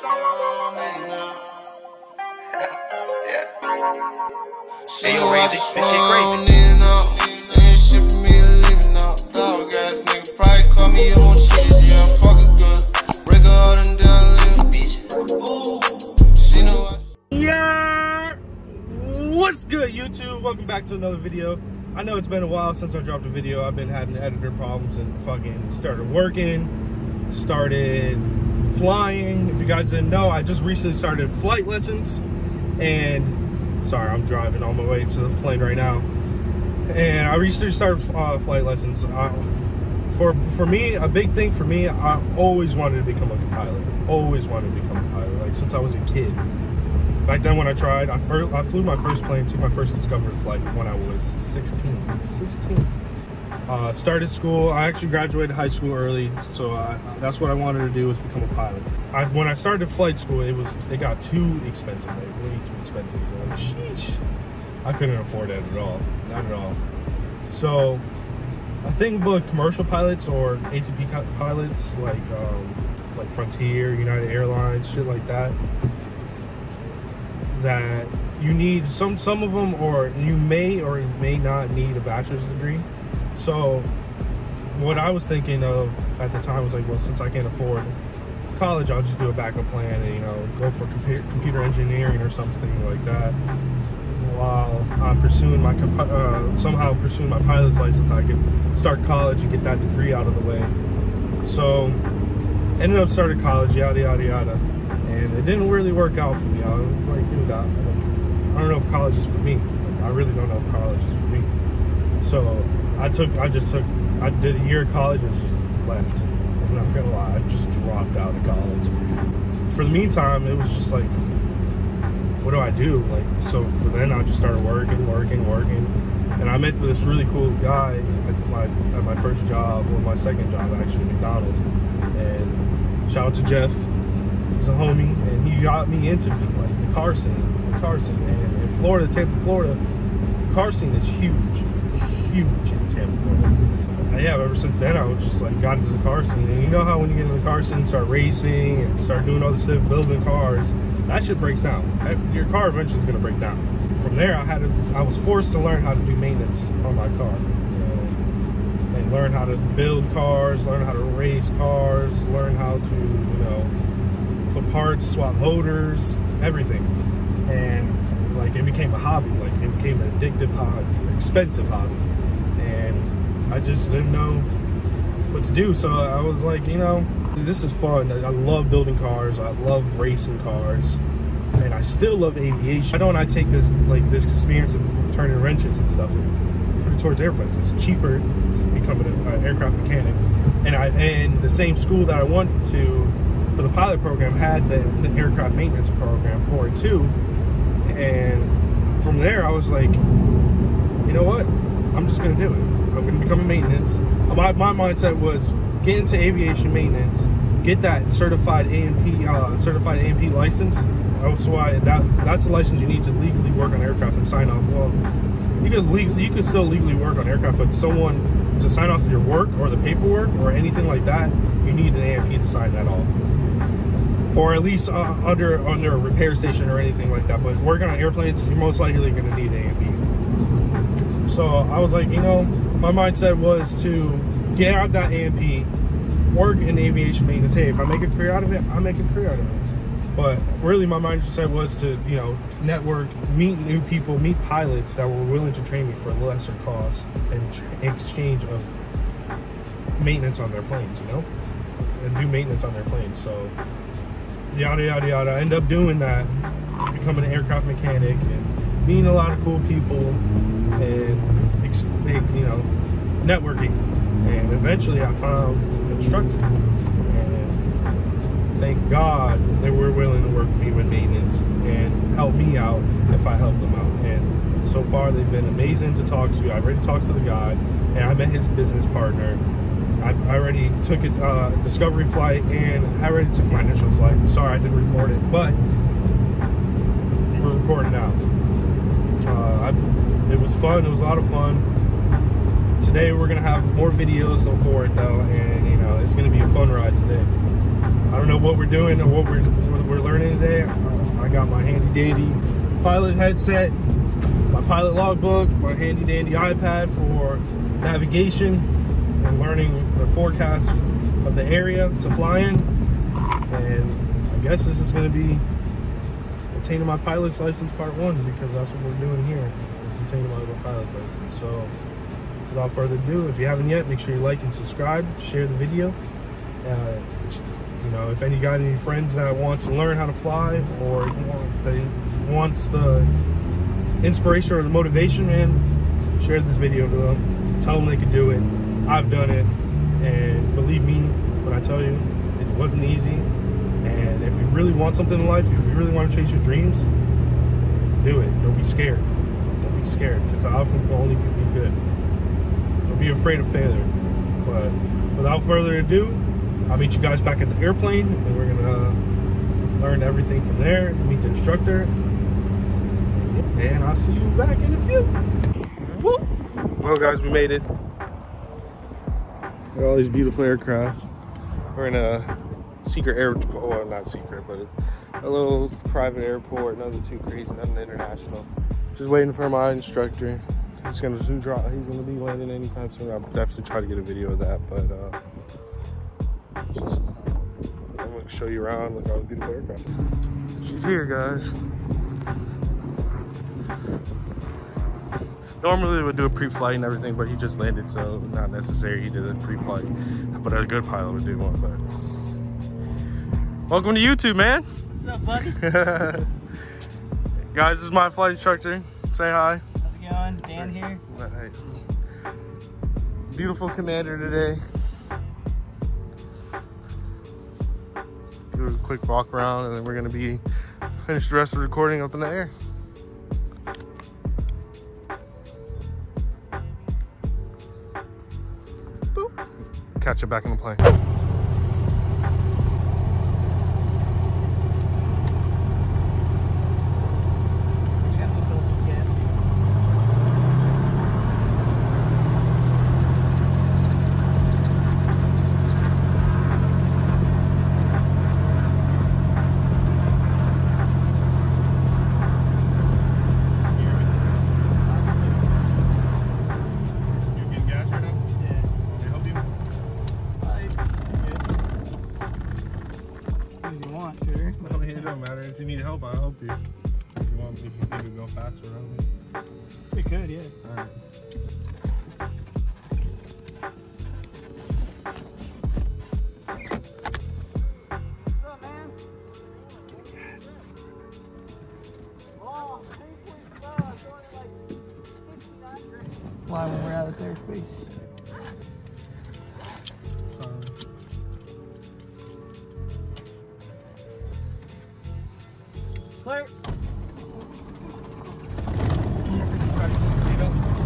Hey, yo, Ramsey, this shit crazy. Ain't shit for me to leave now. Dog ass nigga probably call me on cheese. Yeah, I'm fucking. Break her out and down, little bitch. Ooh, she know I. Yeah! What's good, YouTube? Welcome back to another video. I know it's been a while since I dropped a video. I've been having editor problems and fucking started working, started flying. If you guys didn't know, I just recently started flight lessons and sorry, I'm driving on my way to the plane right now. And I recently started uh, flight lessons. Uh, for for me, a big thing for me, I always wanted to become a pilot. Always wanted to become a pilot, like since I was a kid. Back then when I tried, I, I flew my first plane, took my first Discovery flight when I was 16. 16. Uh, started school. I actually graduated high school early, so I, that's what I wanted to do was become a pilot. I, when I started flight school, it was it got too expensive, like way too expensive. Like, sheesh, I couldn't afford that at all, not at all. So I think about commercial pilots or ATP pilots, like um, like Frontier, United Airlines, shit like that that you need some some of them or you may or may not need a bachelor's degree so what i was thinking of at the time was like well since i can't afford college i'll just do a backup plan and you know go for computer, engineering or something like that while i'm pursuing my uh, somehow pursuing my pilot's license i can start college and get that degree out of the way so ended up starting college yada yada yada and it didn't really work out for me. I was like, dude, I, I don't know if college is for me. Like, I really don't know if college is for me. So I took, I just took, I did a year of college and just left. I'm not gonna lie, I just dropped out of college. For the meantime, it was just like, what do I do? Like, so for then I just started working, working, working. And I met this really cool guy at my, at my first job, or my second job actually, McDonald's. And shout out to Jeff he's a homie, and he got me into like the car scene, the car scene. And in Florida, Tampa, Florida, car scene is huge, huge Tampa, Florida. And yeah, ever since then, I was just like got into the car scene. And you know how when you get into the car scene, start racing and start doing all this stuff, building cars, that shit breaks down. Uh, your car eventually is gonna break down. From there, I had to, I was forced to learn how to do maintenance on my car. and learn how to build cars, learn how to race cars, learn how to, you know, put parts, swap motors, everything. And like it became a hobby, like it became an addictive hobby, expensive hobby. I just didn't know what to do. So I was like, you know, this is fun. I love building cars. I love racing cars. And I still love aviation. Why don't I take this like this experience of turning wrenches and stuff and put it towards airplanes? It's cheaper to become an uh, aircraft mechanic. And I and the same school that I went to for the pilot program had the, the aircraft maintenance program for it too. And from there, I was like, you know what? I'm just to do it. I'm going to become a maintenance. My, my mindset was get into aviation maintenance, get that certified A&P uh, certified A&P license. That's why that that's a license you need to legally work on aircraft and sign off. Well, you could legally, you could still legally work on aircraft, but someone to sign off your work or the paperwork or anything like that, you need an A&P to sign that off or at least uh, under under a repair station or anything like that. But working on airplanes, you're most likely going to need A&P. So I was like, you know, my mindset was to get out that A&P, work in aviation maintenance. Hey, if I make a career out of it, I make a career out of it. But really, my mindset was to, you know, network, meet new people, meet pilots that were willing to train me for lesser cost in exchange of maintenance on their planes, you know, and do maintenance on their planes. So yada yada yada. I end up doing that, becoming an aircraft mechanic and meeting a lot of cool people and you know networking. And eventually, I found instructor, and thank God they were willing to work with me with maintenance and help me out if I helped them out. And so far, they've been amazing to talk to. I've already talked to the guy, and I met his business partner I, I already took a uh, discovery flight and I already took my initial flight. Sorry, I didn't record it, but we're recording now. Uh, I, it was fun. It was a lot of fun. Today we're gonna have more videos for it though, and you know it's gonna be a fun ride today. I don't know what we're doing or what we're what we're learning today. Uh, I got my handy dandy pilot headset, my pilot logbook, my handy dandy iPad for navigation and learning the forecast of the area to fly in. And I guess this is going to be obtaining my pilot's license part one because that's what we're doing here. Is obtaining my pilot's license. So without further ado, if you haven't yet, make sure you like and subscribe, share the video. Uh, you know, if any got any friends that want to learn how to fly or they wants the inspiration or the motivation, man, share this video to them. Tell them they can do it. I've done it, and believe me when I tell you, it wasn't easy. And if you really want something in life, if you really want to chase your dreams, do it. Don't be scared. Don't be scared because the outcome can only be good. Don't be afraid of failure. But without further ado, I'll meet you guys back at the airplane and we're gonna uh, learn everything from there, meet the instructor, and I'll see you back in a few. Well guys, we made it. Got all these beautiful aircraft. We're in a secret airport, well not secret, but a little private airport, nothing too crazy, nothing international. Just waiting for my instructor. He's gonna drop, he's gonna be landing anytime soon. I'll definitely try to get a video of that, but uh, just, I'm gonna show you around, look the beautiful aircraft. She's here, guys. Normally we would do a pre-flight and everything, but he just landed, so not necessary. He did a pre-flight, but a good pilot would do one. But welcome to YouTube, man. What's up, buddy? guys, this is my flight instructor. Say hi. How's it going? Dan here. Nice. Beautiful commander today. Do a quick walk around, and then we're gonna be finish the rest of the recording up in the air. Boop. Catch you back in the plane. You getting gas right now? Yeah. Want me to help you? If you want, sure. I mean, it don't matter. If you need help, I'll help you. If you want, if you think it'll go faster, help you. We could, yeah. Alright. What's Clear. Little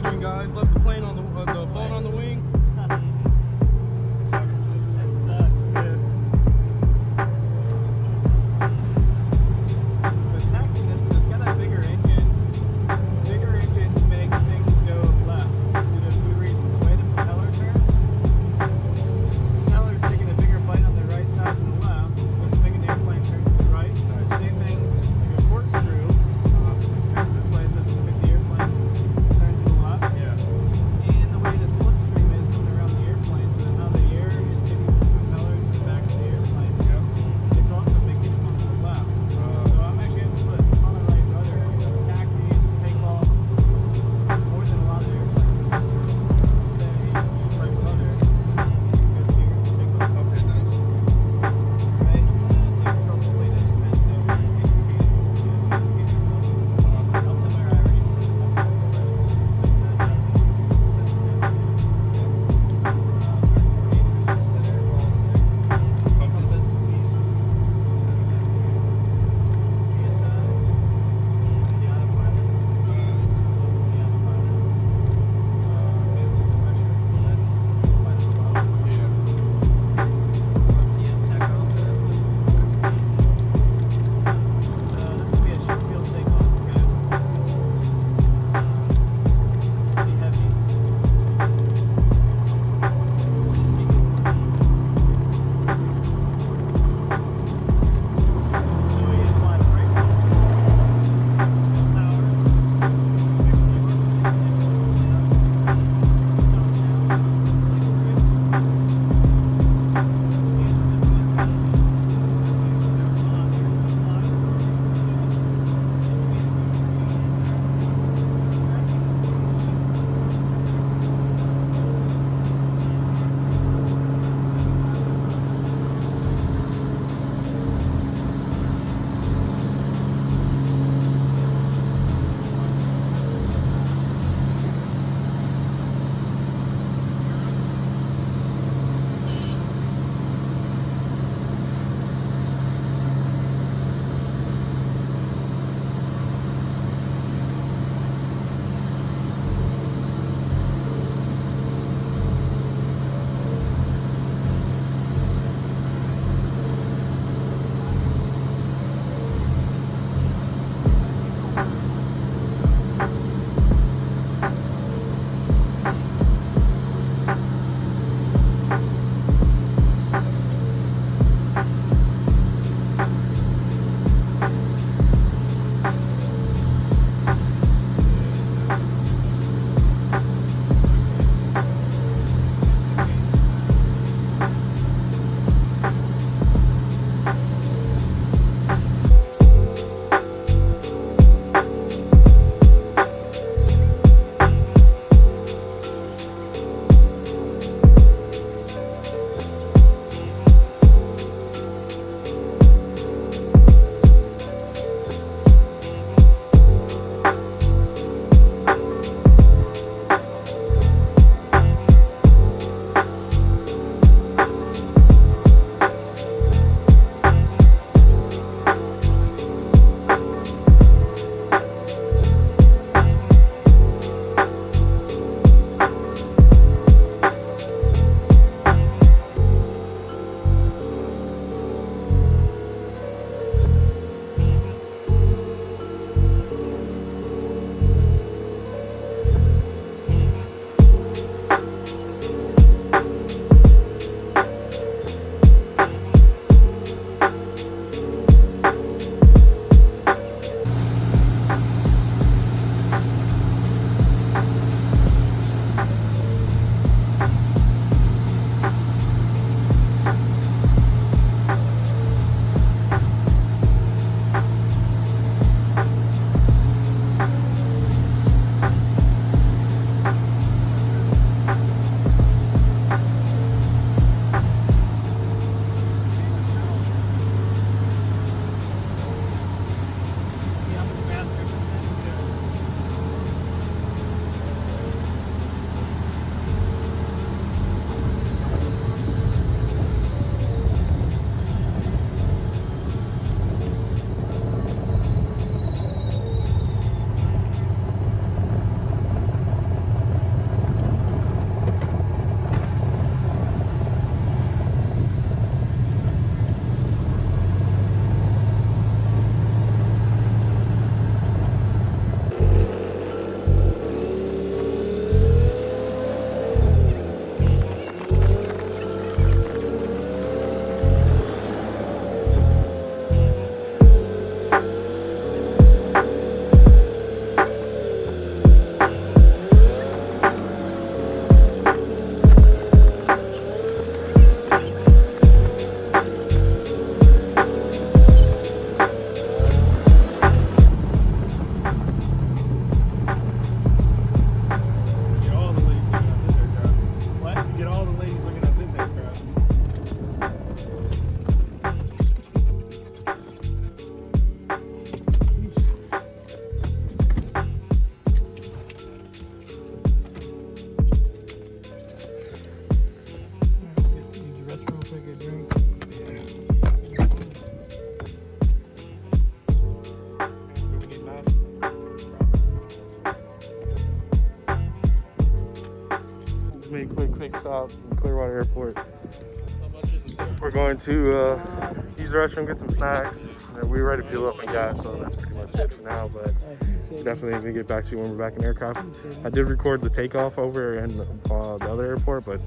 soon, guys. Left the plane on the, on the watch real a drink. Made a quick quick stop in Clearwater Airport. We're going to uh, use the restroom, get some snacks. And we already fuel up and gas, so that's pretty much it for now. But definitely we get back to you when we're back in aircraft. I did record the takeoff over in uh, the other airport, but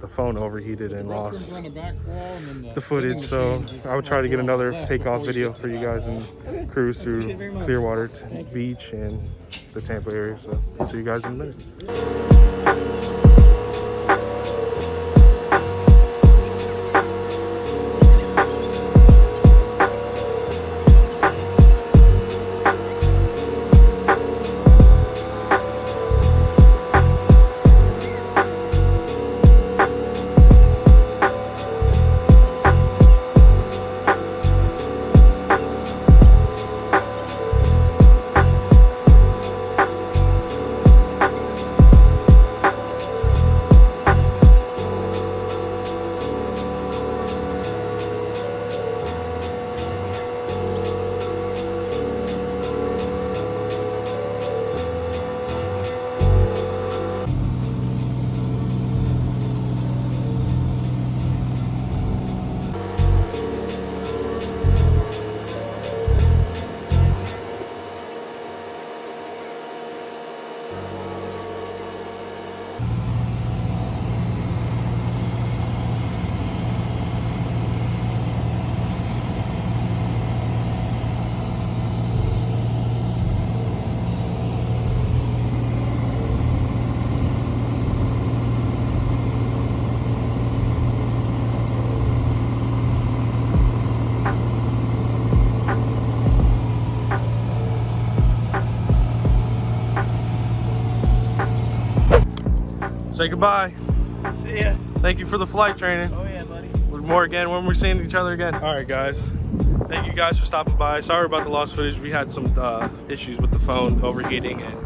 the, the phone overheated and lost the footage. So I would try to get another takeoff video for you guys and cruise through Clearwater Beach and the Tampa area. So see you guys in a minute. Bye. Say goodbye. See ya. Thank you for the flight training. Oh yeah, buddy. More again when we're seeing each other again. All right, guys. Thank you guys for stopping by. Sorry about the lost footage. We had some uh, issues with the phone overheating and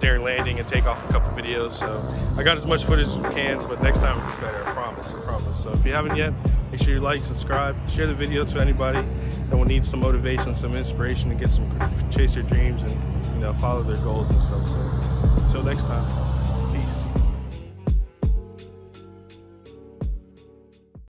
during landing and takeoff a couple videos. So I got as much footage as we can, but next time it'll be better. I promise. I promise. So if you haven't yet, make sure you like, subscribe, share the video to anybody that will need some motivation, some inspiration to get some chase their dreams and you know follow their goals and stuff. So until next time.